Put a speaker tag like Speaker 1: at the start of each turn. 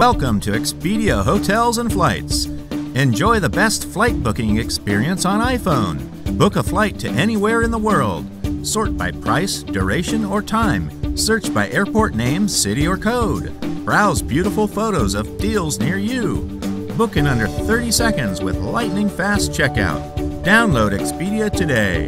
Speaker 1: Welcome to Expedia Hotels and Flights. Enjoy the best flight booking experience on iPhone. Book a flight to anywhere in the world. Sort by price, duration, or time. Search by airport name, city, or code. Browse beautiful photos of deals near you. Book in under 30 seconds with lightning fast checkout. Download Expedia today.